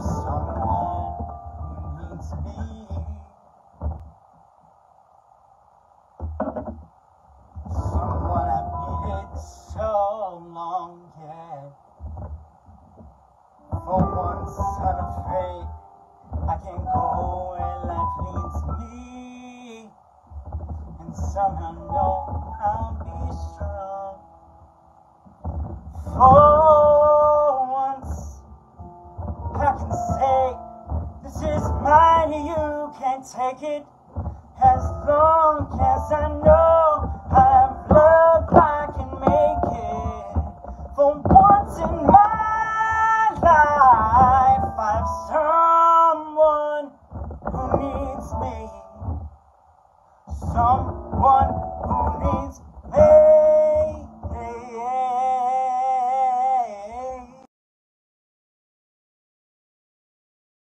someone who needs me. Someone I've needed so long, yeah. For once I can go where life leads me, and somehow know I'll be strong. Honey, you can take it as long as I know I've loved, I can make it. For once in my life, I've someone who needs me. Someone